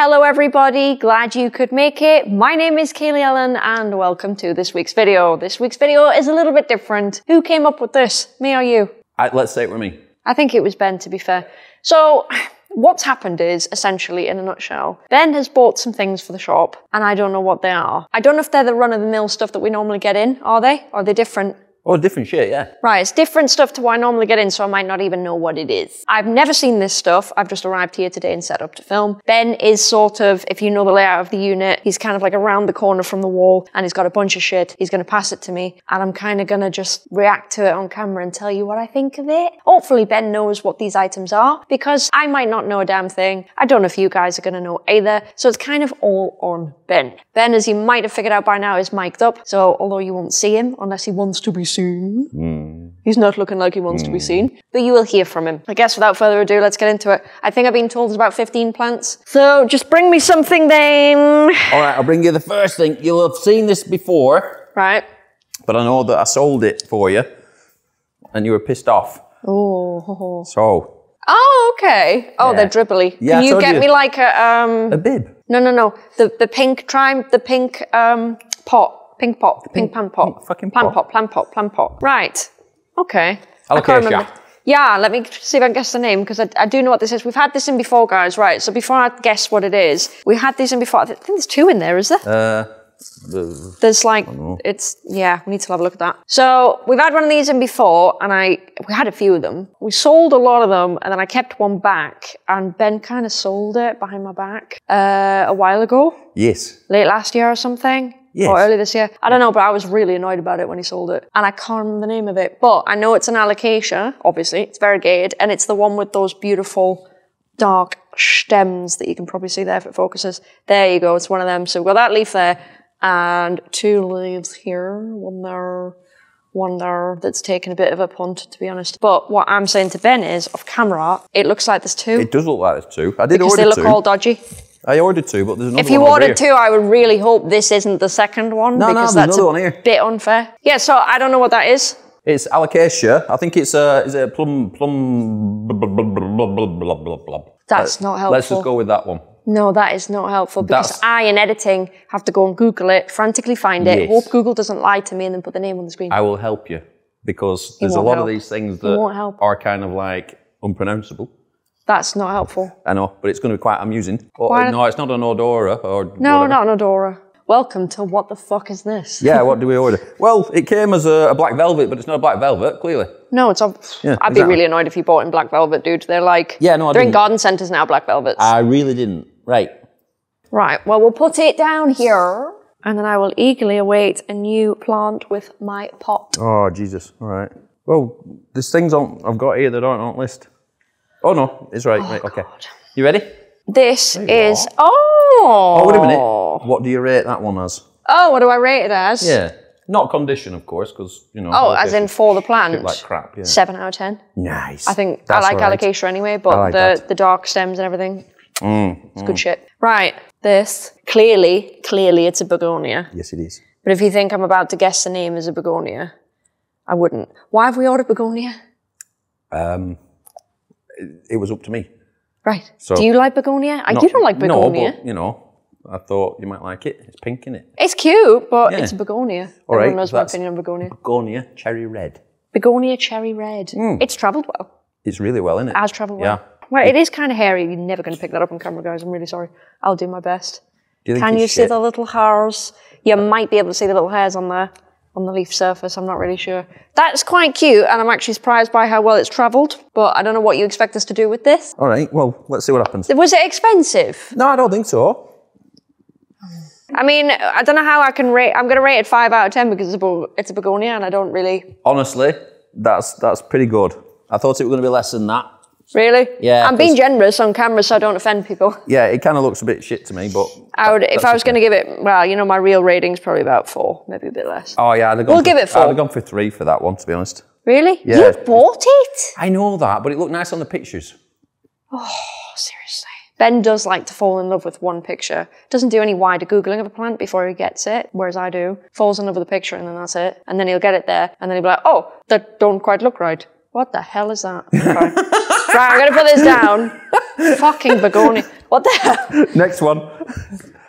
Hello everybody, glad you could make it. My name is Kaylee Ellen and welcome to this week's video. This week's video is a little bit different. Who came up with this? Me or you? I, let's say it with me. I think it was Ben to be fair. So, what's happened is essentially in a nutshell, Ben has bought some things for the shop and I don't know what they are. I don't know if they're the run of the mill stuff that we normally get in, are they? Or are they different? Oh, different shit, yeah. Right, it's different stuff to what I normally get in, so I might not even know what it is. I've never seen this stuff. I've just arrived here today and set up to film. Ben is sort of, if you know the layout of the unit, he's kind of like around the corner from the wall and he's got a bunch of shit. He's going to pass it to me and I'm kind of going to just react to it on camera and tell you what I think of it. Hopefully Ben knows what these items are because I might not know a damn thing. I don't know if you guys are going to know either. So it's kind of all on Ben. Ben, as you might have figured out by now, is mic'd up. So although you won't see him unless he wants to be seen, he's not looking like he wants to be seen, but you will hear from him. I guess without further ado, let's get into it. I think I've been told there's about 15 plants. So just bring me something then. All right, I'll bring you the first thing. You'll have seen this before, Right. but I know that I sold it for you and you were pissed off. Oh. So, Oh, okay. Oh, Yeah. they're dribbly. Yeah, Can you get you. me like a, um, a bib. no, no, no. The, the pink trim, the pink, um, pot. Pink pop, pink, plant pot. pink fucking plant pot. pot. Plant pot. Plant pot. Right. Okay. I can't remember. Yeah, let me see if I can guess the name because I, I do know what this is. We've had this in before, guys. Right. So before I guess what it is, we had these in before. I think there's two in there, is there? Uh, the, There's like, it's, yeah, we need to have a look at that. So we've had one of these in before and I, we had a few of them. We sold a lot of them and then I kept one back and Ben kind of sold it behind my back, uh, a while ago, yes. late last year or something. Yes. Or early this year. I don't know, but I was really annoyed about it when he sold it. And I can't remember the name of it. But I know it's an alocasia, obviously. It's variegated. And it's the one with those beautiful dark stems that you can probably see there if it focuses. There you go. It's one of them. So we've got that leaf there and two leaves here. One there, one there that's taken a bit of a punt, to be honest. But what I'm saying to Ben is, off camera, it looks like there's two. It does look like there's two. I did because order they look all dodgy. I ordered two, but there's another If you one ordered two, I would really hope this isn't the second one no, because no, that's a one here. bit unfair. Yeah, so I don't know what that is. It's alocasia. I think it's a is it a plum plum blah, blah, blah, That's uh, not helpful. Let's just go with that one. No, that is not helpful because That's... I, in editing, have to go and Google it, frantically find it, yes. hope Google doesn't lie to me, and then put the name on the screen. I will help you because there's a lot help. of these things that are kind of like unpronounceable. That's not helpful. I know, but it's going to be quite amusing. Oh, Why- no, it's not an odora or No, whatever. not an Odora. Welcome to What the Fuck Is This? Yeah, what do we order? Well, it came as a, a black velvet, but it's not a black velvet, clearly. No, it's. ob- Yeah, I'd be exactly. really annoyed if you bought in black velvet, dude. They're like. Yeah, no, I They're in didn't. garden centres now, black velvets. I really didn't. Right. Right, well, we'll put it down here, and then I will eagerly await a new plant with my pot. Oh, Jesus. All right. Well, there's things on I've got here that aren't on the list. Oh, no, it's right. right okay. You ready? This you is. are. Oh! Oh, wait a minute. What do you rate that one as? Oh, what do I rate it as? Yeah. Not condition, of course, because, you know. Oh, as in for the plant? shit like crap, yeah. 7 out of 10. Nice. I think That's I like all right. alocasia anyway, but like the, that. the dark stems and everything, Mm, it's good shit. Right, this, clearly, clearly it's a begonia. Yes, it is. But if you think I'm about to guess the name as a begonia, I wouldn't. Why have we ordered begonia? Um, it, it was up to me. Right. So- Do you like begonia? I Not- you don't like begonia. No, but, you know, I thought you might like it. It's pink, in it? It's cute, but Yeah. it's a begonia. All Everyone right, knows my opinion on begonia. Begonia, cherry red. Begonia cherry red. Hmm. It's travelled well. It's really well, isn't it? Has travelled well. Yeah. Well, it is kind of hairy. You're never going to pick that up on camera, guys. I'm really sorry. I'll do my best. Do you think Can you see shit? the little hairs? You might be able to see the little hairs on the on the leaf surface. I'm not really sure. That's quite cute, and I'm actually surprised by how well it's travelled. But I don't know what you expect us to do with this. All right, well, let's see what happens. Was it expensive? No, I don't think so. I mean, I don't know how I can rate. I'm going to rate it five out of ten because it's a, it's a begonia, and I don't really Honestly, that's that's pretty good. I thought it was going to be less than that. Really. Yeah, I'm being generous on camera so I don't offend people. Yeah, it kind of looks a bit shit to me, but I would, if I was okay. going to give it, well, you know, my real rating's probably about four, maybe a bit less. oh yeah, I'd have gone We'll for, give it four. I'd have gone for three for that one, to be honest. Really? Yeah. You bought it? I know that, but it looked nice on the pictures. Oh, seriously. Ben does like to fall in love with one picture. Doesn't do any wider Googling of a plant before he gets it, whereas I do. Falls in love with the picture and then that's it. And then he'll get it there and then he'll be like, oh, that don't quite look right. What the hell is that? Okay. right, I'm going to put this down. Fucking begonia. What the hell? Next one.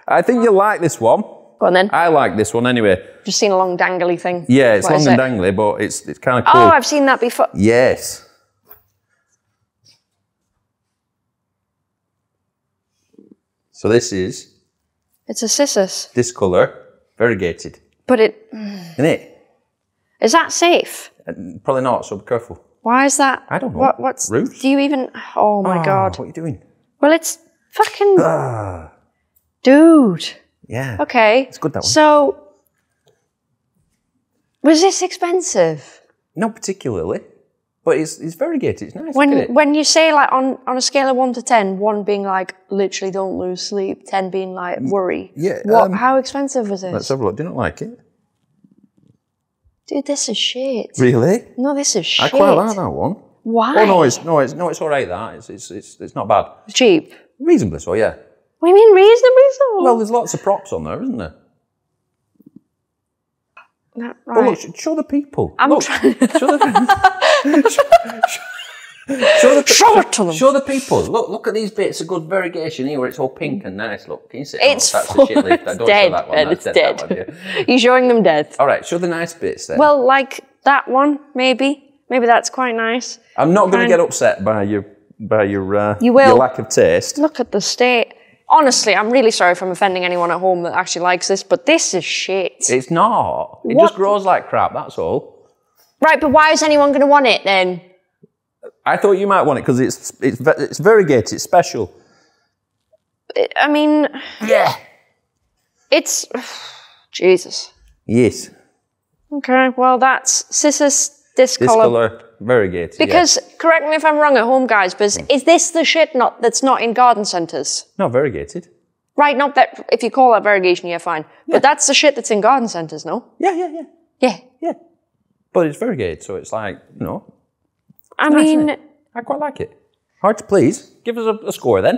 I think you like this one. Go on then. I like this one anyway. Just seen a long dangly thing. Yeah, it's What long is and it? dangly, but it's it's kind of cool. Oh, I've seen that before. Yes. So this is It's a cissus. discolor, variegated, But it isn't it? is that safe? Uh, Probably not, so be careful. Why is that? I don't know. What, what's Rude. Do you even? Oh my Ah, god. What are you doing? Well, it's fucking Ah, dude. yeah. Okay. It's good that one. So, was this expensive? Not particularly, but it's it's variegated. It's nice. When it. when you say like on on a scale of one to ten, one being like literally don't lose sleep, ten being like worry. yeah, What? um, how expensive was it? Let's have a look. Not like it? Dude, this is shit. Really? No, this is shit. I quite like that one. Why? Oh no, it's no, it's no, it's all right. That it's it's it's, it's not bad. cheap. Reasonably so, yeah. What do you mean reasonably so? Well, there's lots of props on there, isn't there? No, But oh, right. look, show the people. I'm look, trying. show the, show the Show it to them. Show the people. Look, look at these bits of good variegation here, where it's all pink and nice. Look, can you see? Oh, It's that's full. shit leaf. It's Don't dead. show that one. and That's it's dead. dead. One. You're showing them dead. All right, show the nice bits then. Well, like that one, maybe. Maybe that's quite nice. I'm not going to get upset by your by your uh, You will. your lack of taste. Look at the state. Honestly, I'm really sorry if I'm offending anyone at home that actually likes this, but this is shit. It's not. It What? just grows like crap. That's all. right, but why is anyone going to want it then? I thought you might want it because it's it's ve- it's variegated. It's special. I- I mean, Yeah. it's. Jesus. Yes. Okay, well, that's Cissus This discolor. colour variegated. yeah. Because, correct me if I'm wrong at home, guys, but Hmm. is this the shit not that's not in garden centres? not variegated. Right, not that, if you call that variegation, yeah, fine. But that's the shit that's in garden centres, no? Yeah, yeah, yeah, Yeah. yeah. But it's variegated, so it's like you know. I nice, mean. I quite like it. Hard to please. Give us a, a score then.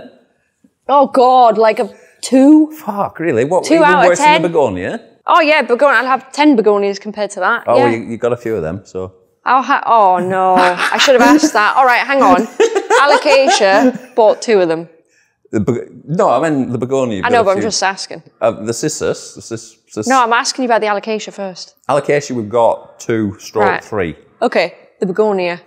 oh god, like a two? Fuck, really? What? Two even out of 10? than the begonia? Oh yeah, begonia. I'll have ten begonias compared to that. Oh, yeah. you, you got a few of them, so. I'll ha- oh no, I should have asked that. All right, hang on. Alocasia bought two of them. The beg- no, I mean the begonia. I know, but I'm few. just asking. Uh, the cissus, the cis, cis No, I'm asking you about the alocasia first. allocation. We've got two stroke Right. three, Okay, the begonia.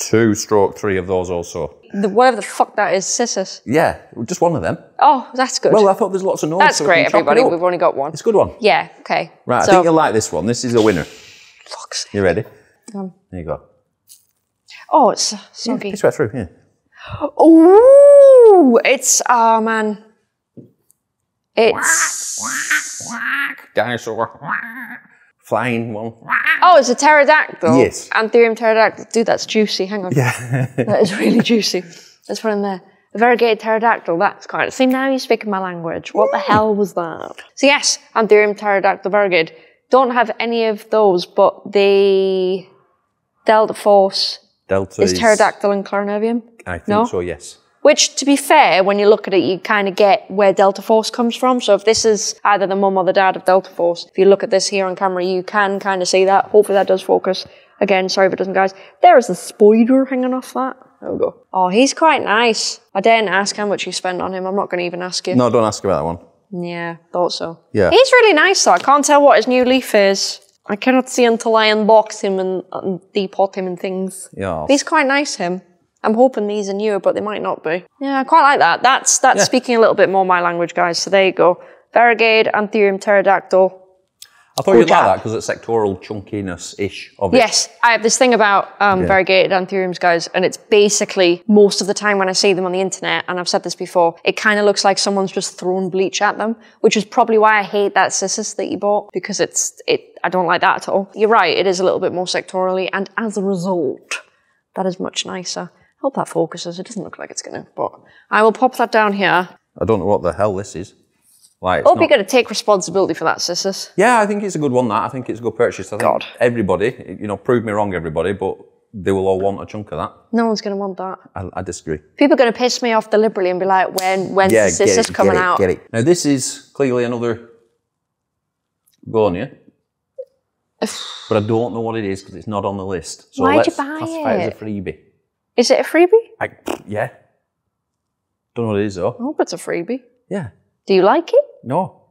Two stroke three of those also. The, whatever the fuck that is, scissors. Yeah, just one of them. Oh, that's good. Well, I thought there's lots of noise. that's so great, can chop it everybody. We've only got one. It's a good one. Yeah, okay. Right, I think you'll like this one. This is a winner. fuck's sake. You ready? Um, There you go. Oh, it's soggy. It's right through here. Ooh, it's, oh man. It's, Dinosaur. Flying one. oh, it's a pterodactyl. Yes. Anthurium pterodactyl. Dude, that's juicy. Hang on. Yeah. That is really juicy. Let's put in there. A variegated pterodactyl, that's quite. See, now you're speaking my language. What the hell was that? So, yes, Anthurium pterodactyl variegated. Don't have any of those, but the Delta Force Delta is pterodactyl and Clarinervium. I think No? so, yes. Which, to be fair, when you look at it, you kind of get where Delta Force comes from. So if this is either the mum or the dad of Delta Force, if you look at this here on camera, you can kind of see that. Hopefully that does focus. Again, sorry if it doesn't, guys. There is the spider hanging off that. There we go. Oh, he's quite nice. I didn't ask how much you spent on him. I'm not going to even ask you. No, don't ask about that one. Yeah, thought so. Yeah. He's really nice though. I can't tell what his new leaf is. I cannot see until I unbox him and, and depot him and things. Yeah. He's quite nice, him. I'm hoping these are newer, but they might not be. Yeah, I quite like that. That's that's Yeah. speaking a little bit more my language, guys. So there you go. Varigade, Anthurium pterodactyl. I thought you'd like that because it's sectoral chunkiness-ish of it. Yes, I have this thing about um, Yeah. variegated anthuriums, guys, and it's basically most of the time when I see them on the internet, and I've said this before, it kind of looks like someone's just thrown bleach at them, which is probably why I hate that cissus that you bought because it's it. I don't like that at all. You're right; it is a little bit more sectorally, and as a result, that is much nicer. I hope that focuses. It doesn't look like it's gonna, but I will pop that down here. I don't know what the hell this is. Like, Hope not- you're gonna take responsibility for that, cissus. Yeah, I think it's a good one. That I think it's a good purchase. I think God. everybody, you know, prove me wrong, everybody, but they will all want a chunk of that. No one's gonna want that. I, I disagree. People are gonna piss me off deliberately and be like, "When when's Yeah, the get it, coming get it, out?" Get it. Now this is clearly another Gonia, but I don't know what it is because it's not on the list. So Why'd you let's buy classify it as a freebie. Is it a freebie? I, yeah. Don't know what it is though. I hope it's a freebie. Yeah. Do you like it? No.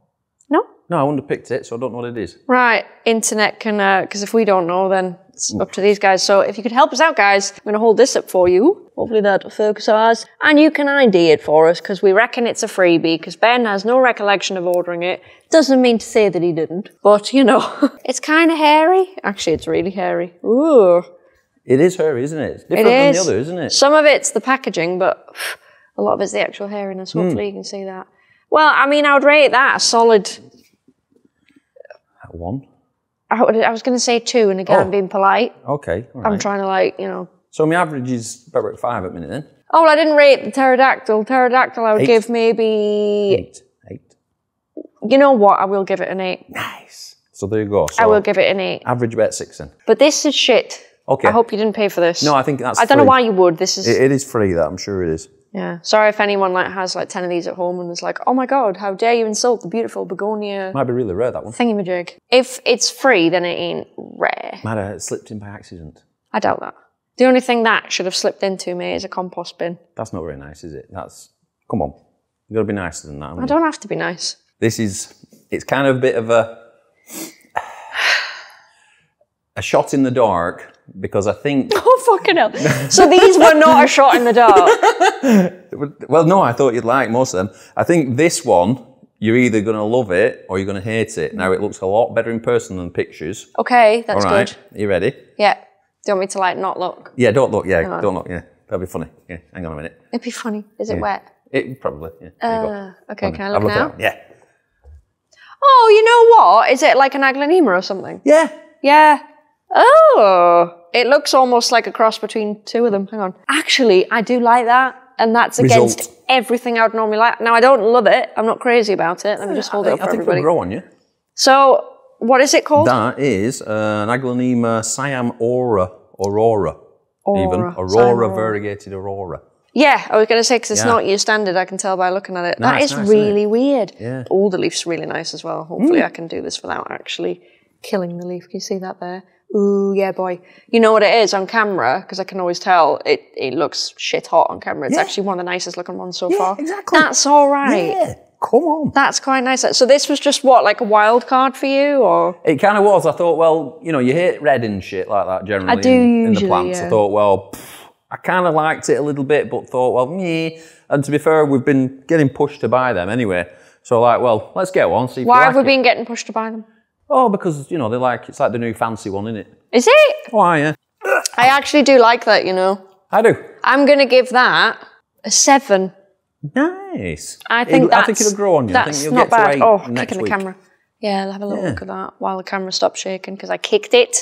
No? No, I wouldn't have picked it, so I don't know what it is. Right, internet can, uh, because if we don't know, then it's up to these guys. So if you could help us out, guys, I'm going to hold this up for you. Hopefully that'll focus ours. And you can ID it for us, because we reckon it's a freebie, because Ben has no recollection of ordering it. Doesn't mean to say that he didn't. But, you know, it's kind of hairy. Actually, it's really hairy. Ooh. It is her, isn't it? It's It different than is. the other, isn't it? Some of it's the packaging, but a lot of it's the actual hairiness. Hmm. Hopefully you can see that. Well, I mean, I would rate that a solid. One. I, would, I was going to say two, and again, Oh. I'm being polite. Okay. all I'm trying to like, you know. So my average is about five at the minute then. Oh, well, I didn't rate the pterodactyl. Pterodactyl, I would Eight. give maybe. Eight. Eight. You know what? I will give it an eight. Nice. So there you go. So I will give it an eight. average about six then. But this is shit. Okay. I hope you didn't pay for this. No, I think that's I don't know why you would. This is It, it is free. That I'm sure it is. yeah. Sorry if anyone like has like ten of these at home and is like, oh my god, how dare you insult the beautiful begonia Might be really rare that one. thingamajig. If it's free, then it ain't rare. Might have slipped in by accident. I doubt that. The only thing that should have slipped into me is a compost bin. That's not very nice, is it? That's come on. You've got to be nicer than that. I you? don't have to be nice. This is. It's kind of a bit of a a shot in the dark because I think. Oh fucking hell! So these were not a shot in the dark. Well, no, I thought you'd like most of them. I think this one. You're either going to love it or you're going to hate it. Now, it looks a lot better in person than pictures. Okay, that's All right. good. Are you ready? Yeah. Do you want me to like not look? Yeah, don't look. Yeah, don't look. Yeah, that'll be funny. Yeah, hang on a minute. It'd be funny. Is it wet? It probably. Yeah. There you go. Uh, okay, can I look now? Yeah. Oh, you know what? Is it like an aglaonema or something? Yeah. Yeah. Oh, it looks almost like a cross between two of them. Hang on. Actually, I do like that, and that's against everything I'd normally like. Now, I don't love it. I'm not crazy about it. Let me just hold it up I for think everybody. it'll grow on you. So, what is it called? That is uh, an Aglaonema Siam aura, aurora, even Aura, aurora Siam variegated aurora. Yeah, I was going to say because it's Yeah. not your standard. I can tell by looking at it. No, that is nice, really weird. Yeah. Mm. All the leaf's really nice as well. Hopefully, I can do this without actually killing the leaf. Can you see that there? Ooh, yeah, boy. You know what it is on camera because I can always tell it. It looks shit hot on camera. It's Yeah. actually one of the nicest looking ones so Yeah, far. exactly. That's all right. Yeah, come on. That's quite nice. So this was just what, like a wild card for you, or It kind of was. I thought, well, you know, you hit red and shit like that generally I do in, in the plants. yeah. I thought, well, pff, I kind of liked it a little bit, but thought, well, meh. And to be fair, we've been getting pushed to buy them anyway. So like, well, let's get one. See if why you have we it. been getting pushed to buy them? Oh, because you know they like it's like the new fancy one, isn't it? Is it? Why? Yeah, I actually do like that. You know, I do. I'm going to give that a seven. Nice. I think It'll- that's I think it'll grow on you. I That's think you'll not bad. Oh, kicking week. the camera. Yeah, I'll have a little Yeah. look at that while the camera stops shaking because I kicked it.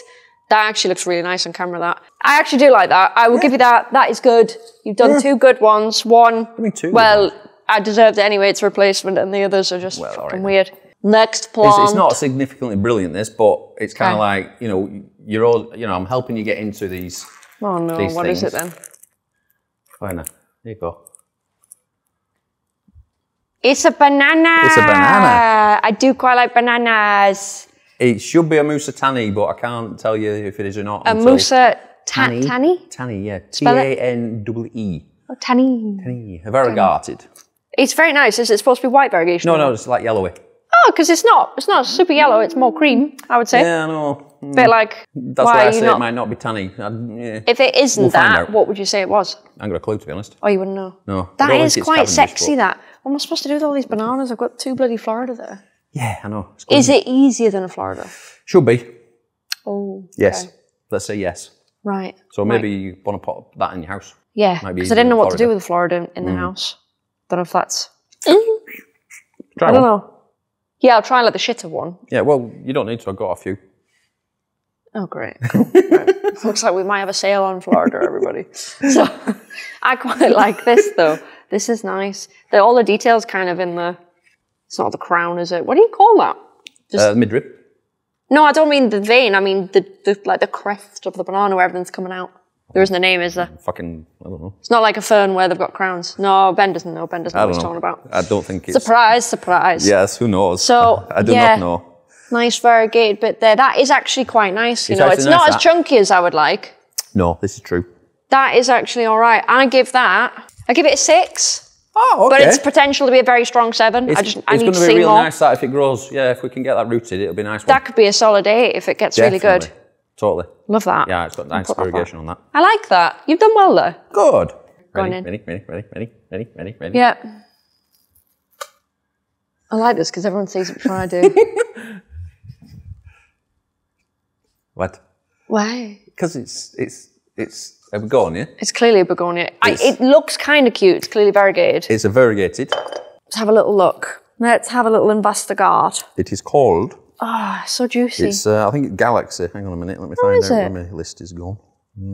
That actually looks really nice on camera. That I actually do like that. I will give you that. That is good. You've done two good ones. One, I mean, two. well. I deserved it anyway. It's a replacement, and the others are just Well, fucking right. weird. Next it's, plant. it's not significantly brilliant this, but it's kind of Okay. like you know you're all you know I'm helping you get into these. Oh no! these What is it things. then? Fine, there you go. It's a banana. It's a banana. I do quite like bananas. It should be a Musatani, but I can't tell you if it is or not. A musa ta- Tanny. tanny? Tanny, yeah. T. A N W E. Oh, tanny. Tanny. Variegated. It's very nice. Is it supposed to be white variegation? No, no, it's like yellowy. Oh, because it's not. It's not super yellow. It's more cream. I would say. Yeah, I know. Mm, Bit like. That's why why I say not? it might not be tanny. I, yeah. If it isn't We'll that, what would you say it was? I ain't got a clue, to be honest. Oh, you wouldn't know. No. That is quite sexy. but- That. What am I supposed to do with all these bananas? I've got two bloody Florida there. Yeah, I know. Is it easier than a Florida? Should be. Oh. Yes. okay. Let's say yes. Right. So Right. maybe you want to put that in your house. Yeah. Because I didn't know what to do. Mm. with Florida in the house. Don't know if that's. Try I don't know. Yeah, I'll try like the shitter one. Yeah, well, you don't need to. I've got a few. Oh, great. Cool. Right. Looks like we might have a sale on Florida, everybody. So I quite like this, though. This is nice. The, all the details kind of in the. It's not the crown, is it? What do you call that? Just- Uh, midrib. No, I don't mean the vein. I mean the, the like the crest of the banana where everything's coming out. There isn't a name, is there? Fucking, I don't know. It's not like a fern where they've got crowns. No, Ben doesn't know. Ben doesn't know what he's talking about. I don't think it's. Surprise, surprise. Yes, who knows? So, I do yeah. not know. Nice variegated bit there. That is actually quite nice. You It's know, it's nice, not as chunky as I would like. No, this is true. That is actually all right. I give that. I give it a six. Oh, But it's potential to be a very strong seven. It's, I just I it's going to to be see real nice that if it grows. Yeah, if we can get that rooted, it'll be a nice. one. That could be a solid eight if it gets really good. Totally. Love that. Yeah, it's got nice irrigation on that. I like that. You've done well there. Good. Ready, ready, ready, ready, ready, ready, ready, ready. Yeah. I like this because everyone sees it before I do. What? Why? Because it's it's it's. Gone? Yeah. It's clearly a begonia. I, it looks kind of cute. It's clearly variegated. It's a variegated. Let's have a little look. Let's have a little investigate. It is called. Ah, so juicy. It's. Uh, I think it's Galaxy. Hang on a minute. Let me find out it? where my list is gone.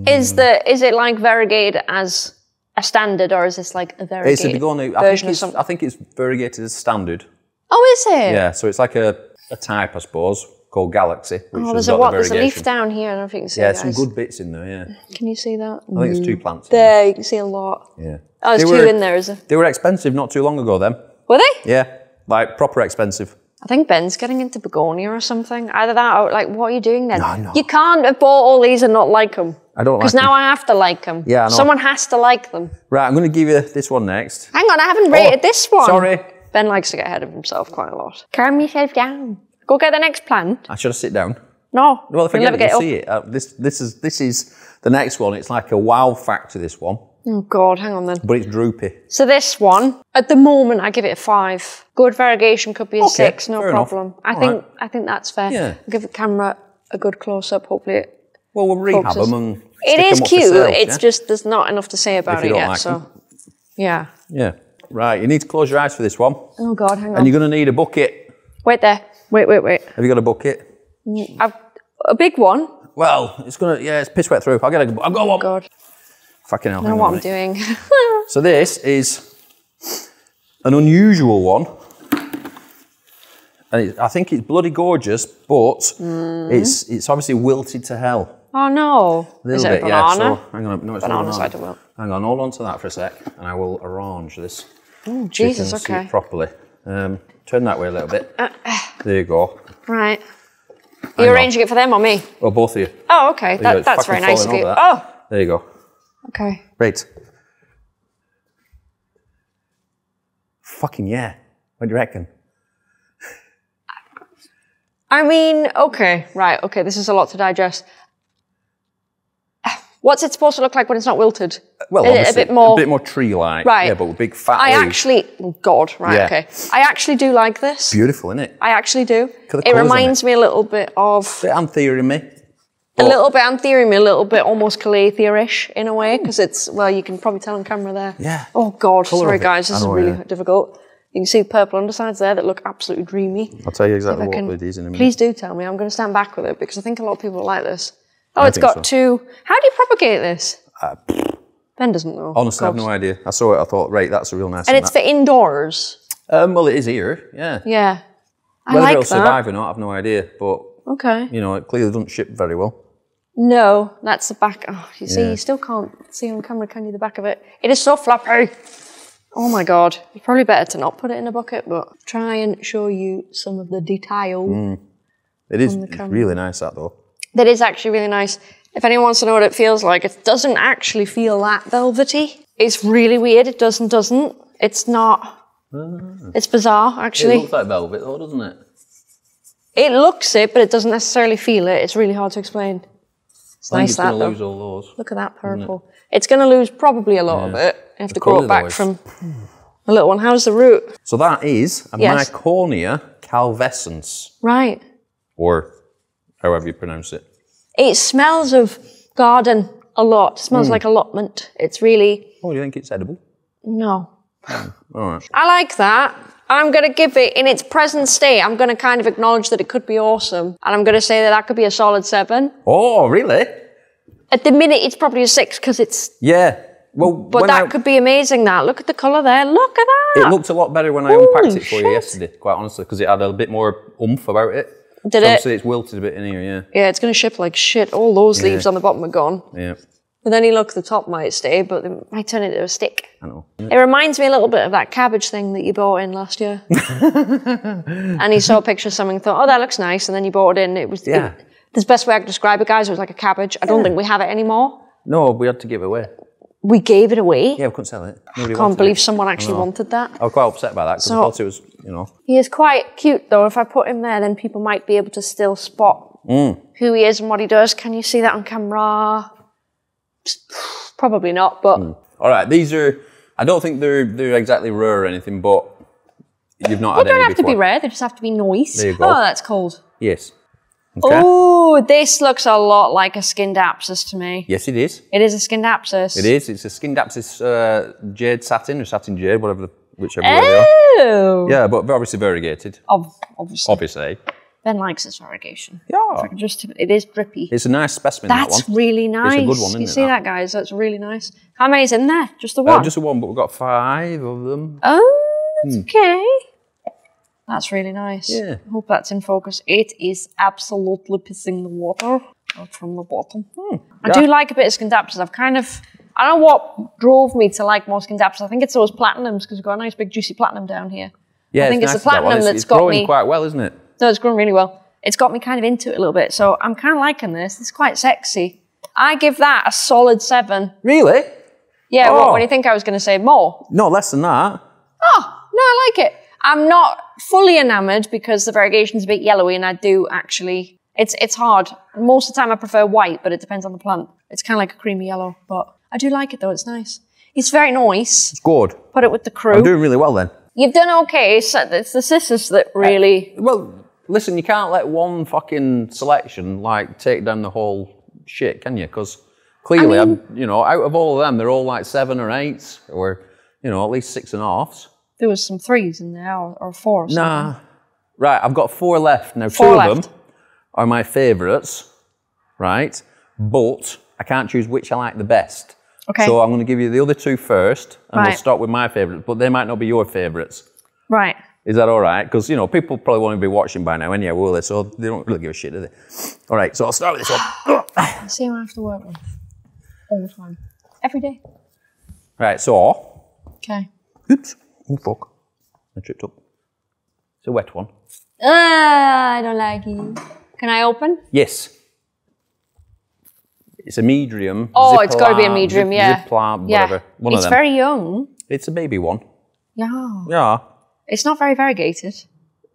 Is the is it like variegated as a standard, or is this like a variegated It's a begonia. I version think it's. I think it's variegated as standard. Oh, is it? Yeah. So it's like a, a type, I suppose, called Galaxy, which Oh, there's a what? the There's a leaf down here. I don't know if you can see Yeah, it, some good bits in there. Yeah. Can you see that? I think it's two plants. There, you can see a lot. Yeah. Oh, there's They two were- in there, is there? They were expensive not too long ago. Then. Were they? Yeah. Like proper expensive. I think Ben's getting into begonia or something. Either that or like, what are you doing then? No, no. You can't have bought all these and not like them. I don't like Because now I have to like them. Yeah, I know. Someone has to like them. Right. I'm going to give you this one next. Hang on, I haven't rated this one. Oh, Sorry. Ben likes to get ahead of himself quite a lot. Calm yourself down. Go get the next plant. I should have sit down. No. Well, if I you'll get never it, get you'll see it. Uh, this, this is this is the next one. It's like a wow factor. This one, Oh God, hang on then. but it's droopy. So this one, at the moment, I give it a five. Good variegation could be a Okay, six, no fair enough. problem. I All think right. I think that's fair. Yeah. I'll give the camera a good close up. Hopefully, it, Well, we'll rehab Focuses. them and it is them up for cute. it's yeah? just there's not enough to say about it yet. like so, them. yeah. yeah. Right. You need to close your eyes for this one, Oh God, hang on. and you're going to need a bucket. Wait there. Wait, wait, wait. Have you got a bucket? Mm, I've a big one. Well, it's gonna yeah, it's piss wet through. I'll get a. I'll go one. God, Fucking hell. I know what on I'm doing. So this is an unusual one. And it, I think it's bloody gorgeous, but Mm. it's it's obviously wilted to hell. oh no. A little Is it bit, a yeah. banana? So hang on, no, it's Banana a cider Hang on, hold on to that for a sec, and I will arrange this. Oh, Jesus, you okay. properly. Um, turn that way a little bit. there you go. Right. Hang You're on. arranging it for them or me? Well, both of you. Oh, okay. You That, that's very nice of you. that. Oh, There you go. Okay. Right. Fucking yeah. What do you reckon? I mean, okay, right, okay, this is a lot to digest. What's it supposed to look like when it's not wilted? Uh, well, Is it a bit more- a bit more tree-like. Right. Yeah, but with big fat I leaves. actually, oh God, right, Yeah. okay. I actually do like this. Beautiful, isn't it? I actually do. It reminds me a little bit of, Bit anthurium a little bit anthurium, a little bit almost Calathea-ish in a way, because it's, well, you can probably tell on camera there. Yeah. Oh God, Colour sorry guys, this I is really yeah. difficult. You can see the purple undersides there that look absolutely dreamy. I'll tell you exactly what can- it is in a minute. Please do tell me. I'm going to stand back with it because I think a lot of people like this. Oh, I it's got so. two. How do you propagate this? ben doesn't know. Honestly, I have no idea. I saw it, I thought, right, that's a real nice And it's for indoors. that. Um, well, it is here, yeah. Yeah. I Whether like it'll that. survive or not, I've no idea. But, Okay. you know, it clearly doesn't ship very well. No, that's the back. Oh, you see, Yeah. you still can't see on camera, can you? The back of it. It is so floppy. Oh my god. It's probably better to not put it in a bucket, but try and show you some of the detail. Mm. It is the it's camera. really nice, that, though. That is actually really nice. If anyone wants to know what it feels like, it doesn't actually feel that velvety. It's really weird. It does and doesn't. It's not. It's bizarre, actually. It looks like velvet, though, doesn't it? It looks it, but it doesn't necessarily feel it. It's really hard to explain. It's nice that going though. lose all those. Look at that purple. It's going to lose probably a lot of it. You have to grow it back from a little one. How's the root? So that is a Yes. Miconia calvescens, Right. or however you pronounce it. It smells of garden a lot. It smells Hmm. like allotment. It's really Oh, do you think it's edible? no. All right. I like that. I'm going to give it, in its present state, I'm going to kind of acknowledge that it could be awesome. And I'm going to say that that could be a solid seven. Oh, really? At the minute, it's probably a six because it's, Yeah. Well, but that I, could be amazing, that. Look at the colour there. Look at that. it looked a lot better when I unpacked it for shit. you yesterday, quite honestly, because it had a bit more oomph about it. Did So it? Obviously, it's wilted a bit in here, yeah. Yeah, it's going to ship like shit. All those leaves on the bottom are gone. Yeah, Then you look, the top might stay, but they might turn into a stick. I know. It reminds me a little bit of that cabbage thing that you bought in last year. and you saw a picture of something and thought, oh, that looks nice. And then you bought it in. It was Yeah. it- the best way I could describe it, guys. It was like a cabbage. I don't think we have it anymore. No, we had to give it away. We gave it away. Yeah, we couldn't sell it. Nobody Can't wanted believe it. someone actually wanted that. I was quite upset by that because So- I thought it was, you know. He is quite cute though. If I put him there, then people might be able to still spot Mm. who he is and what he does. Can you see that on camera? Probably not, but All right, these are. I don't think they're they're exactly rare or anything, but you've not they don't have to be rare. They just have to be nice. There you go. Oh, that's cold. Yes. Okay. Oh, this looks a lot like a Scindapsus to me. Yes, it is. It is a Scindapsus. It is. It's a Scindapsus uh, jade satin or satin jade, whatever, the, whichever way they are. Oh. Yeah, but obviously variegated. Ob- obviously. Obviously. Ben likes his variegation. Yeah. Just it is drippy. It's a nice specimen. That's that one. really nice. good one, isn't you it, see that? that, guys? That's really nice. How many's in there? Just the Uh, one. just a one, but we've got five of them. Oh, that's okay. That's really nice. Hmm. Yeah. I hope that's in focus. It is absolutely pissing the water out from the bottom. I Hmm. Yeah. do like a bit of Scindapsus. I've kind of, I don't know what drove me to like more Scindapsus. I think it's those platinums because we've got a nice big juicy platinum down here. Yeah, I think it's nice the that platinum It's, that's it's got growing me- quite well, isn't it? No, it's grown really well. It's got me kind of into it a little bit. So I'm kind of liking this. It's quite sexy. I give that a solid seven. Really? Yeah, Oh. what, what do you oh. think I was going to say? More? No, less than that. Oh, no, I like it. I'm not fully enamored because the variegation's a bit yellowy and I do actually, it's it's hard. Most of the time I prefer white, but it depends on the plant. It's kind of like a creamy yellow, but I do like it though, it's nice. It's very nice. It's good. Put it with the crew. I'm doing really well then. You've done okay, so it's the sisters that uh, really, Well, listen, you can't let one fucking selection like take down the whole shit, can you? Because clearly, I mean- you know, out of all of them, they're all like seven or eights, or you know, at least six and a halves. there was some threes in there, or, or four or. Nah. Right, I've got four left now. Four Two of them are my favourites, right? But I can't choose which I like the best. Okay. So I'm going to give you the other two first, and we'll start with my favourites. But they might not be your favourites. Right. Is that all right? Because you know people probably won't be watching by now, anyway, will they? So they don't really give a shit, do they? All right, so I'll start with this one. I see have to work with. All the time. Every day. right, so Okay. oops, oh fuck, I tripped up. It's a wet one. Ah, I don't like it. Can I open? Yes. It's a medium. Oh, it's got to be a medium, zip- yeah. Ziplar, yeah. whatever. One it's of them. very young. It's a baby one. Yeah. Yeah. It's not very variegated.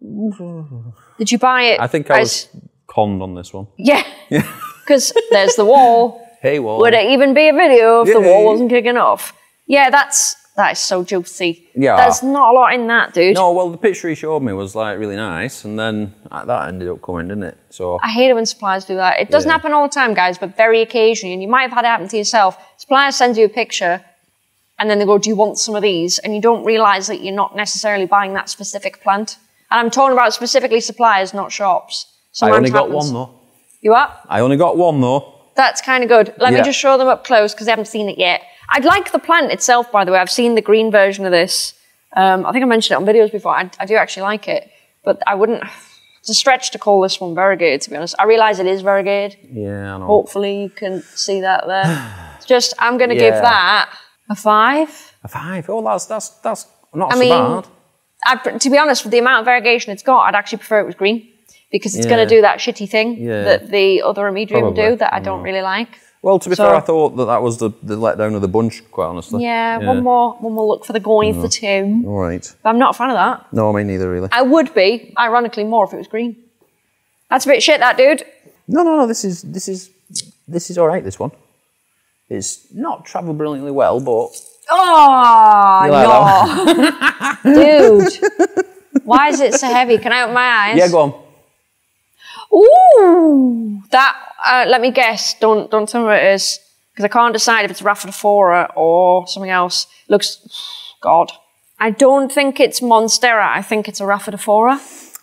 Did you buy it? I think I as- was conned on this one. Yeah. Because there's the wall. Hey, wall. Would it even be a video if the wall wasn't kicking off? Yeah, that's that is so juicy. Yeah. There's not a lot in that, dude. No, well, the picture he showed me was like really nice, and then uh, that ended up coming, didn't it? So I hate it when suppliers do that. It doesn't Yeah. happen all the time, guys, but very occasionally. And you might have had it happen to yourself. Suppliers send you a picture and then they go, Do you want some of these? And you don't realize that you're not necessarily buying that specific plant. And I'm talking about specifically suppliers, not shops. So I Sometimes only got happens. one though. You are? I only got one though. That's kind of good. Let me just show them up close because they haven't seen it yet. I'd like the plant itself, by the way. I've seen the green version of this. Um, I think I mentioned it on videos before. I, I do actually like it, but I wouldn't. It's a stretch to call this one variegated, to be honest. I realise it is variegated. Yeah, I know. Hopefully, you can see that there. Just, I'm going to give that a five. A five. Oh, that's that's that's not I so mean, bad. I, to be honest, with the amount of variegation it's got, I'd actually prefer it was green because it's going to do that shitty thing Yeah. that the other Remedium do that I don't mm. really like. Well, to be so- fair, I thought that that was the, the letdown of the bunch, quite honestly. Yeah, one more, one more look for the going for mm. the two. All right. But I'm not a fan of that. No, me neither, really. I would be, ironically, more if it was green. That's a bit shit, that dude. No, no, no. This is this is this is all right. This one. It's not travelled brilliantly well, but Oh, You like no. dude. Why is it so heavy? Can I open my eyes? yeah, go on. Ooh, that. Uh, let me guess. Don't don't tell me what it is because I can't decide if it's Rhaphidophora or something else. Looks, God. I don't think it's Monstera. I think it's a Rhaphidophora.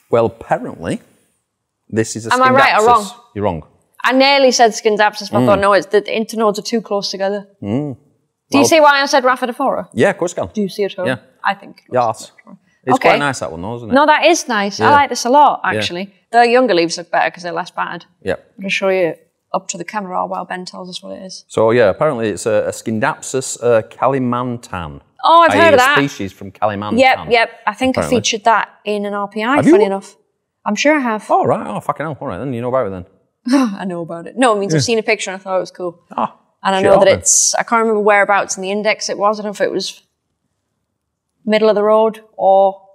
Well, apparently, this is a Am I right or wrong? You're wrong. I nearly said Scindapsus, but I thought Mm. no, it's the internodes are too close together. Do you see why I said Rhaphidophora? Yeah, of course, can. Do you see it? Home? Yeah. I think. it looks Yes. It's Okay. quite nice that one, though, isn't it? No, that is nice. I like this a lot, actually. The younger leaves look better because they're less battered. Yeah. I'm going to show you up to the camera while Ben tells us what it is. So yeah, apparently it's a, a Scindapsus uh, Kalimantan. Oh, I've heard of a that. species from Kalimantan. Yep, yep. I think I featured that in an RPI, Have you? funny enough. I'm sure I have. Oh right. Oh fucking hell. All right then. You know about it then. I know about it. No, it means I've seen a picture and I thought it was cool. Ah. And I know that it's, I can't remember whereabouts in the index it was. I don't know if it was middle of the road or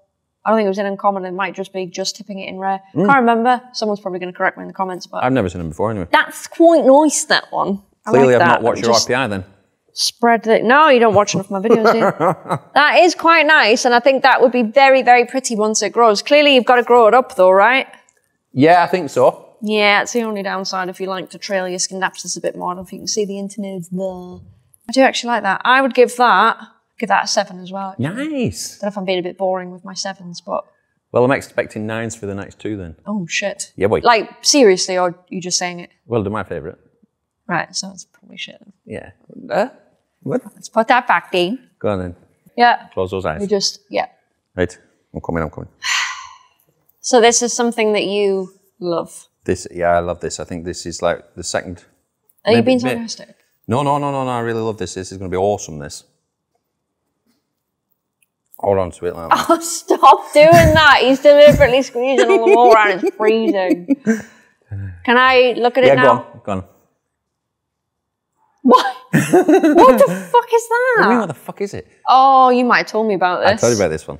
I don't think it was in uncommon. It might just be just tipping it in rare. Mm. Can't remember. Someone's probably going to correct me in the comments, but I've never seen them before anyway. that's quite nice, that one. I Clearly, like I've not watched your RPI then. Spread the, no, you don't watch enough of my videos, do you? that is quite nice, and I think that would be very, very pretty once it grows. Clearly, you've got to grow it up though, right? Yeah, I think so. Yeah, it's the only downside if you like to trail your scindapsus a bit more. I don't know if you can see the internodes there. I do actually like that. I would give that, give that a seven as well. Nice. I don't know if I'm being a bit boring with my sevens, but Well, I'm expecting nines for the next two then. oh shit. Yeah, boy. Like, seriously, or you just saying it? Well, they're my favourite. Right, so it's probably shit. Yeah. Uh, what? Let's put that back, Dean. Go on then. Yeah, Close those eyes. we just, yeah. Right. I'm coming, I'm coming. So this is something that you love. This, yeah, I love this. I think this is like the second. Are you being sarcastic? No, no, no, no, no. I really love this. This is going to be awesome, this. Hold on to it. Like that. Oh, stop doing that. He's deliberately squeezing all the wall around. It's freezing. Can I look at it now? yeah, go on. Go on. What? what the fuck is I mean, that? what the fuck is it? Oh, you might have told me about this. I told you about this one.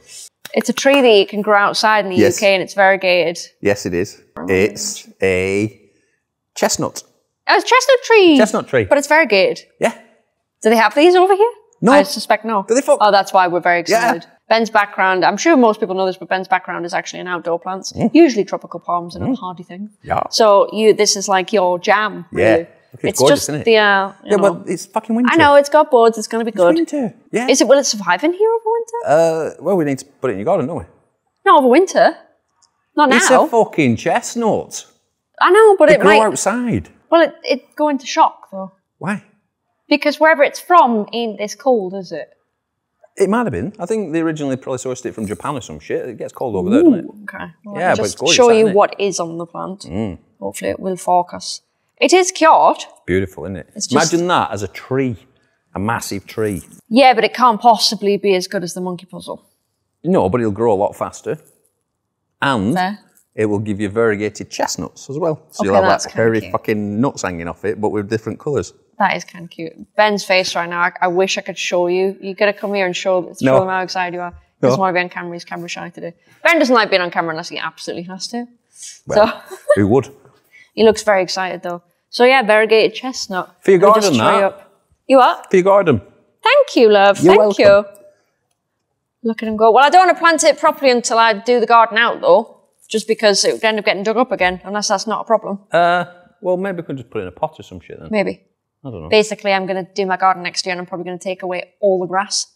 It's a tree that you can grow outside in the Yes. UK and it's variegated. Yes, it is. It's a chestnut. Oh, it's chestnut tree. Chestnut tree. But it's variegated. Yeah. Do they have these over here? No. I suspect no. Do they fuck- Oh, that's why we're very excited. Yeah. excited. Ben's background, I'm sure most people know this, but Ben's background is actually in outdoor plants, usually tropical palms and other hardy things. Mm. Yeah. So you, this is like your jam. Yeah. Really. Look, it's gorgeous, just isn't it? the, uh, you Yeah, know. well, it's fucking winter. I know it's got boards, It's going to be good. Winter. Yeah. Is it? Will it survive in here over winter? Uh, well, we need to put it in your garden, don't we? Not over winter. Not now. It's a fucking chestnut. I know, but They it grow might. outside. Well, it it go into shock though, Why? because wherever it's from ain't this cold, is it? It might have been. I think they originally probably sourced it from Japan or some shit. It gets cold over there, doesn't it? Okay. Well, Yeah, but it's gorgeous, show you it? Mm. what is on the plant. Hopefully, it will focus. It is cured. Beautiful, isn't it? just- Imagine that as a tree, a massive tree. Yeah, but it can't possibly be as good as the monkey puzzle. No, but it'll grow a lot faster. And Fair. it will give you variegated chestnuts as well. So you'll have that's like hairy cute. fucking nuts hanging off it, but with different colours. That is kind of cute. Ben's face right now. I, I wish I could show you. You gotta come here and show, show No. them how excited you are. He doesn't want to be on camera. He's camera shy today. Ben doesn't like being on camera unless he absolutely has to. Well, So who would? he looks very excited though. So yeah, variegated chestnut. For your just garden, try that. up. You what? For your garden. Thank you, love. You're Thank welcome. you. Look at him go. Well, I don't want to plant it properly until I do the garden out though, just because it would end up getting dug up again, unless that's not a problem. Uh, well, maybe we could just put it in a pot or some shit then. Maybe. I don't know. Basically, I'm going to do my garden next year and I'm probably going to take away all the grass.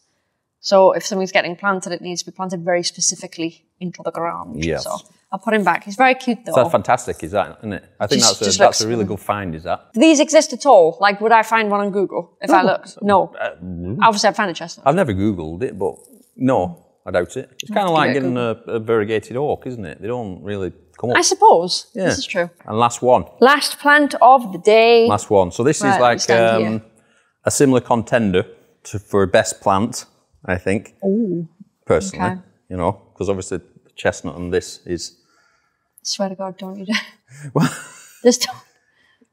So if something's getting planted, it needs to be planted very specifically into the ground. Yes. So I'll put him back. He's very cute though. That's fantastic, is that, isn't it? I think Just- that's, a, that's a really good find, is that? Do these exist at all? Like, would I find one on Google if I looked? No. Uh, Obviously, I'd find a chestnut. I've never Googled it, but no, I doubt it. It's kind of like give it a getting a, a variegated oak, isn't it? They don't really come up. I suppose. Yeah. This is true. And last one, Last plant of the day. last one. So this Right, is like um, a similar contender to, for a best plant, I think. Ooh. Personally, okay. you know, because obviously the chestnut and this is. Swear to God, don't you dare. Well, Just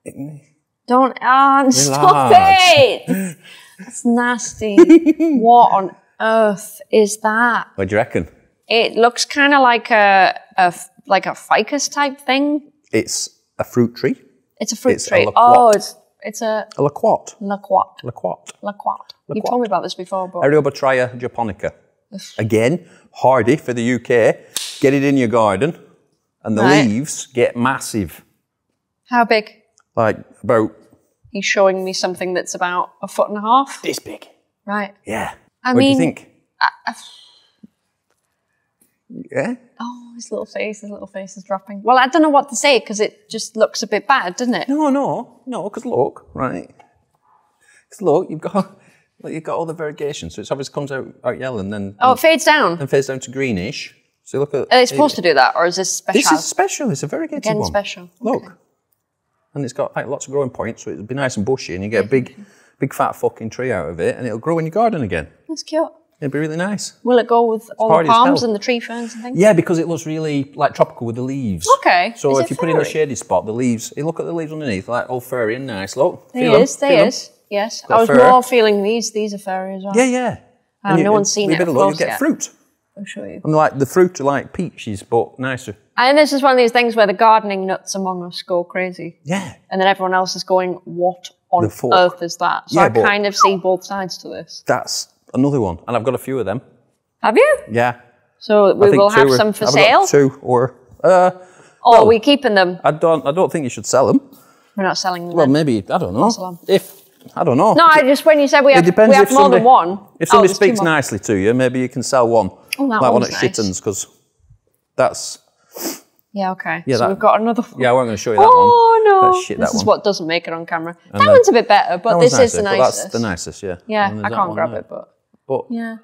don't. Don't. Ah, stop it! That's nasty. what on earth is that? what do you reckon? It looks kind of like a, a like a ficus type thing. It's a fruit tree, It's a fruit It's tree. loquat. oh, it's it's a a laquat. laquat. Laquat. Laquat. You've told me about this before, but Eriobotrya japonica. Again, hardy for the UK. Get it in your garden, and the Right. leaves get massive, how big? like about He's showing me something that's about a foot and a half. this big. Right. Yeah. I what do you mean, think? yeah. Oh, his little face, his little face is dropping. Well, I don't know what to say because it just looks a bit bad, doesn't it? No, no, no. Because look, right. Because look, you've got look, you've got all the variegation. So it's obviously comes out, out yellow and then Oh, it fades down. And fades down to greenish. So look at. Are they supposed to do that, or is this special? This is special. It's a variegated Again, one. special. Look. Okay. And it's got like lots of growing points, so it'll be nice and bushy, and you get a big, big fat fucking tree out of it, and it'll grow in your garden again. That's cute. It'd be really nice. Will it go with all the palms and the tree ferns and things? Yeah, because it looks really like tropical with the leaves. Okay. So Is if you put it in a furry? shady spot, the leaves, you look at the leaves underneath, like all furry and nice. Look. There feel he them, is, feel he them. Yes. I was fur. more feeling these. These are furry as well. Yeah, yeah. Um, and you- no one's seen it up look, close You get fruit. I'll show you. And like the fruit are like peaches, but nicer. And this is one of these things where the gardening nuts among us go crazy. Yeah. And then everyone else is going, what on earth is that? So Yeah, I kind of see both sides to this. That's another one. And I've got a few of them. Have you? Yeah. So we will have are- some for I've sale? got two or uh Or are we keeping them? I don't I don't think you should sell them. We're not selling them. Well then. maybe I don't know. If I don't know. no, I just, when you said we have, we have more somebody, than one. If Oh, somebody there's two speaks nicely to you, maybe you can sell one. Oh, that like one at nice. Shittons, because that's Yeah, okay. Yeah, so that- we've got another one. yeah, I weren't going to show you that one. Oh no! Shit, this that is one. what doesn't make it on camera. that then- one's a bit better, but this one's is the nicest. That's the nicest, yeah. Yeah, I can't grab there. it, but But yeah,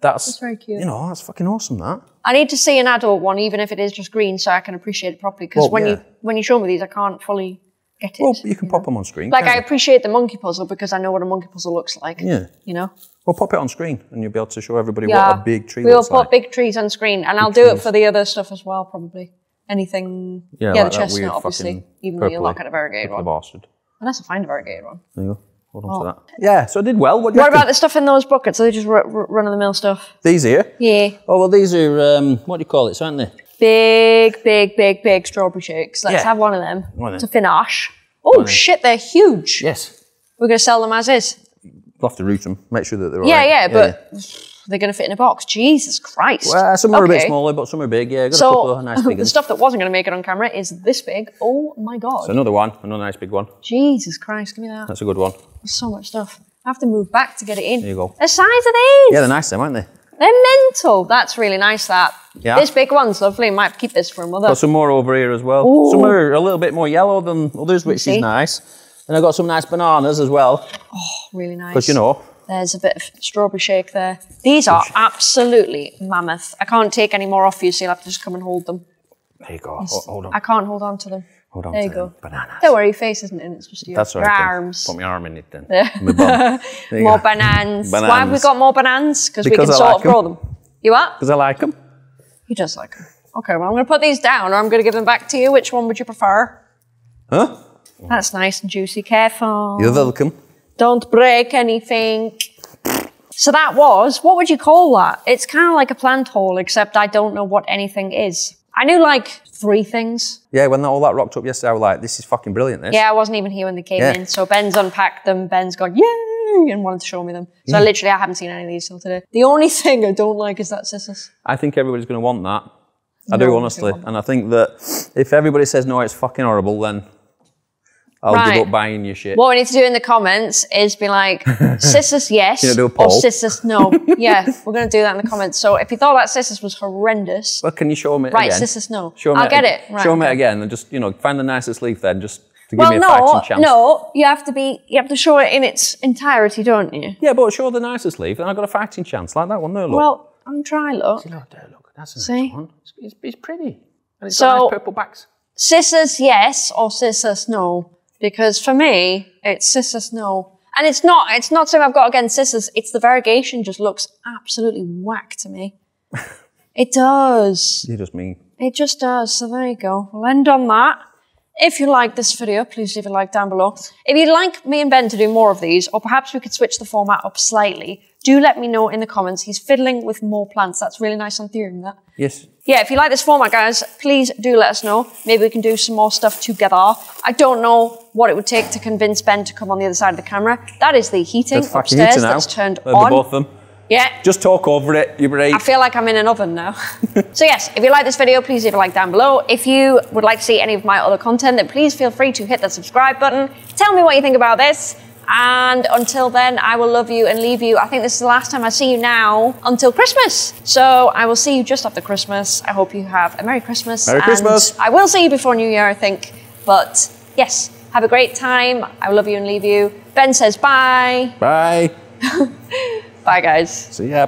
that's, it's very cute. you know, that's fucking awesome. That. I need to see an adult one, even if it is just green, so I can appreciate it properly. Because Well, when yeah. you when you show me these, I can't fully get it. Well, you can pop them on screen. like I appreciate the monkey puzzle because I know what a monkey puzzle looks like. yeah. You know. Well, pop it on screen, and you'll be able to show everybody Yeah. what a big tree We'll looks put big trees on screen, and I'll do it for the other stuff as well, probably. Anything. yeah, Yeah, like the chestnut, obviously. Even though purpley- not a variegated one. bastard. Unless I find a variegated one. There you go. Hold on to that. Yeah, so I did well. What, do you Oh. What about the stuff in those buckets? Are they just run of the mill stuff? these here? Yeah. Oh well, these are um, what do you call it? So aren't they? Big, big, big, big strawberry shakes. Let's Yeah. have one of them One of to them. finish. Oh shit, they're huge. Yes. We're gonna sell them as is. We'll have to root them. Make sure that they're Yeah, all right. yeah, but they're gonna fit in a box. Jesus Christ. Well, some are a bit Okay. smaller, but some are big. Yeah, got a couple So of nice big ones. the ones. stuff that wasn't gonna make it on camera is this big. Oh my god. So another one, another nice big one. Jesus Christ, give me that. That's a good one. There's so much stuff. I have to move back to get it in. There you go. The size of these. Yeah, they're nice, them, aren't they? They're mental. That's really nice. That. Yeah. This big one's lovely. Might keep this for a mother. Got some more over here as well. Ooh. Some are a little bit more yellow than others, which see? is nice. And I've got some nice bananas as well, Oh, really nice. because you know, There's a bit of strawberry shake there. These are absolutely mammoth. I can't take any more off you, so you'll have to just come and hold them. there you go. Hold on, I can't hold on to them. Hold on. there you go. them. Bananas. Don't worry, your face isn't in. It's just your, That's your right. then. arms. Put my arm in it then. My bum. There you More go. bananas. Why have we got more bananas? Because we can I sort like of grow them. You what? Because I like them. He does like them. Okay, well, I'm going to put these down, or I'm going to give them back to you. Which one would you prefer? Huh? That's nice and juicy. Careful. You're welcome. Don't break anything. So that was, what would you call that? It's kind of like a plant haul, except I don't know what anything is. I knew like three things. Yeah, when all that rocked up yesterday, I was like, this is fucking brilliant, this. Yeah, I wasn't even here when they came Yeah. in. So Ben's unpacked them. Ben's gone, yay, and wanted to show me them. So literally, I haven't seen any of these till today. The only thing I don't like is that Cissus. I think everybody's going to want that. I No do, honestly. gonna And I think that if everybody says, no, it's fucking horrible, then I'll Right. give up buying your shit. What we need to do in the comments is be like, Cissus yes, You know, do a or poll. Cissus no. yeah, we're going to do that in the comments. So if you thought that Cissus was horrendous, Well, can you show me it right, again? Cissus no. Show me I'll get it. Right, show me it again and just, you know, find the nicest leaf then, just to give Well, me a no, fighting chance. no, you have to be, you have to show it in its entirety, don't you? Yeah, but show the nicest leaf and I've got a fighting chance, like that one there, look. Well, I'm trying, look. look there, look. That's a See? nice one. It's, it's, it's pretty. And it's So- got nice purple backs. Cissus yes or Cissus no. Because for me, it's Cissus no. And it's not, it's not something I've got against Cissus, it's the variegation just looks absolutely whack to me. it does. You just mean. It just does. So there you go. We'll end on that. If you like this video, please leave a like down below. If you'd like me and Ben to do more of these, or perhaps we could switch the format up slightly, do let me know in the comments. He's fiddling with more plants. That's really nice anthurium, that. Yes. Yeah, if you like this format, guys, please do let us know. Maybe we can do some more stuff together. I don't know what it would take to convince Ben to come on the other side of the camera. That is the heating That's upstairs heating that's turned They're on. both of them. Yeah, Just talk over it. You're right. I feel like I'm in an oven now. so yes, if you like this video, please leave a like down below. If you would like to see any of my other content, then please feel free to hit that subscribe button. Tell me what you think about this. And until then, I will love you and leave you. I think this is the last time I see you now until Christmas. So I will see you just after Christmas. I hope you have a Merry Christmas. Merry and Christmas. I will see you before New Year, I think. But yes, have a great time. I will love you and leave you. Ben says bye. Bye. Bye, guys. See ya.